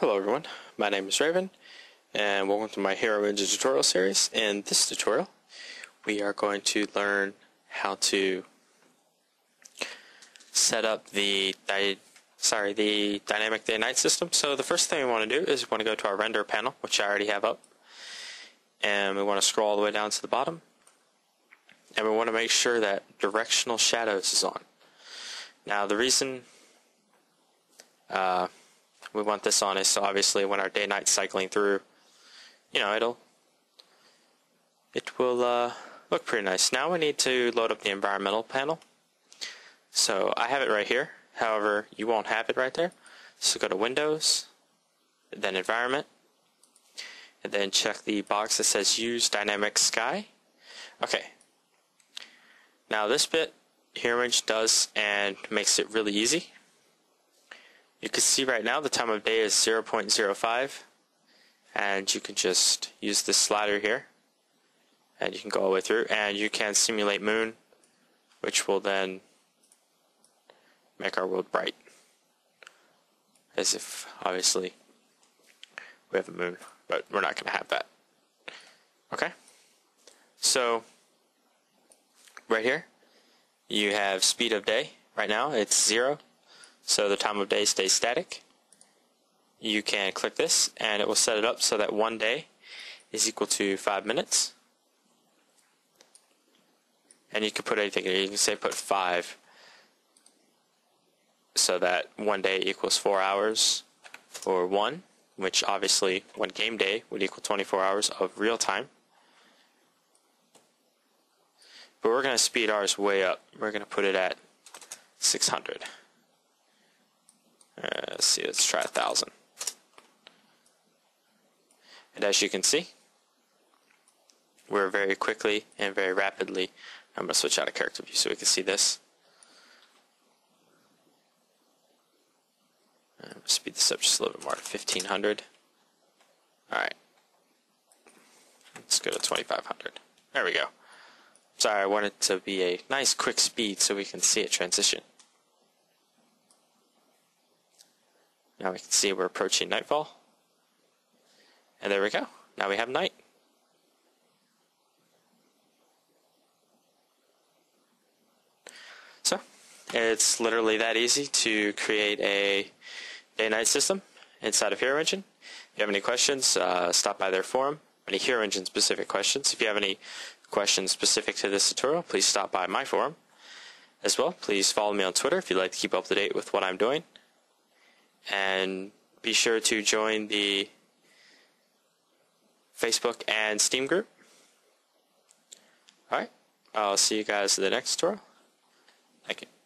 Hello everyone, my name is Raven, and welcome to my Hero Engine tutorial series. In this tutorial, we are going to learn how to set up the sorry the dynamic day night system. So the first thing we want to do is we want to go to our render panel, which I already have up, and we want to scroll all the way down to the bottom, and we want to make sure that directional shadows is on. Now the reason uh, we want this on is so obviously when our day night cycling through, you know, it'll it will uh, look pretty nice. Now we need to load up the environmental panel. So I have it right here. However, you won't have it right there. So go to Windows, then Environment, and then check the box that says Use Dynamic Sky. Okay. Now this bit HeroEngine does and makes it really easy. You can see right now the time of day is 0.05 and you can just use this slider here. And you can go all the way through. And you can simulate moon which will then make our world bright. As if obviously we have a moon but we're not going to have that. Okay? So right here you have speed of day. Right now it's zero so the time of day stays static. You can click this and it will set it up so that one day is equal to five minutes. And you can put anything here. You can say put five so that one day equals four hours or one, which obviously one game day would equal 24 hours of real time. But we're going to speed ours way up. We're going to put it at 600. Uh, let's see, let's try a thousand. And as you can see, we're very quickly and very rapidly. I'm going to switch out of character view so we can see this. I'm to speed this up just a little bit more to 1500. Alright. Let's go to 2500. There we go. Sorry, I want it to be a nice quick speed so we can see it transition. Now we can see we're approaching nightfall. And there we go. Now we have night. So, it's literally that easy to create a day-night system inside of HeroEngine. If you have any questions, uh, stop by their forum. Any HeroEngine specific questions. If you have any questions specific to this tutorial, please stop by my forum. As well, please follow me on Twitter if you'd like to keep up to date with what I'm doing and be sure to join the Facebook and Steam group. Alright, I'll see you guys in the next tutorial. Thank you.